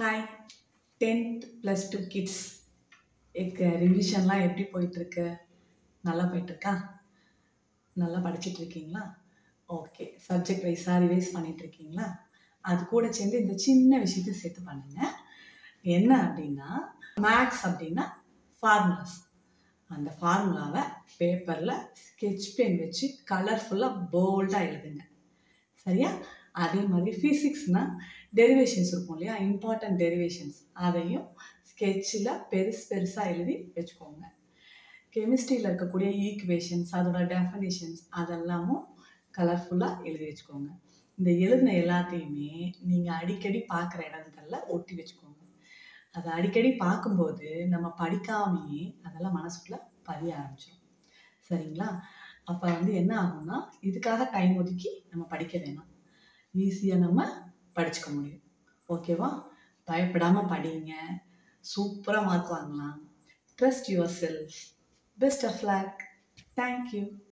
Hi tenth plus two kids egg ரிவிஷன்லாம் எப்படி போயிட்டுருக்கு? நல்லா போயிட்டுருக்கா? நல்லா படிச்சிட்டு இருக்கீங்களா ஓகே சப்ஜெக்ட் வைஸாக ரிவைஸ் பண்ணிகிட்ருக்கீங்களா அது கூட சேர்ந்து இந்த சின்ன விஷயத்தை சேர்த்து பண்ணுங்க. என்ன அப்படின்னா மேக்ஸ் அப்படின்னா ஃபார்முலாஸ் அந்த ஃபார்முலாவை பேப்பரில் ஸ்கெட்ச் பென் வச்சு கலர்ஃபுல்லாக போல்டாக எழுதுங்க. சரியா? அதே மாதிரி ஃபிசிக்ஸ்னால் டெரிவேஷன்ஸ் இருக்கும் இல்லையா? இம்பார்ட்டன்ட் டெரிவேஷன்ஸ் அதையும் ஸ்கெட்சில் பெருசு பெருசாக எழுதி வச்சுக்கோங்க. கெமிஸ்ட்ரியில் இருக்கக்கூடிய ஈக்குவேஷன்ஸ் அதோட டெஃபனிஷன்ஸ் அதெல்லாமும் கலர்ஃபுல்லாக எழுதி வச்சுக்கோங்க. இந்த எழுதின எல்லாத்தையுமே நீங்கள் அடிக்கடி பார்க்குற இடங்கள்ல ஒட்டி வச்சுக்கோங்க. அதை அடிக்கடி பார்க்கும்போது நம்ம படிக்காமையே அதெல்லாம் மனசுக்குள்ளே பதிய ஆரம்பிச்சிடும் சரிங்களா? அப்போ வந்து என்ன ஆகும்னா இதுக்காக டைம் ஒதுக்கி நம்ம படிக்க வேணாம். ஈஸியாக நம்ம படிச்சுக்க முடியும். ஓகேவா பயப்படாமல் படிங்க. சூப்பராக மார்க் வாங்கலாம். Trust yourself best of luck thank you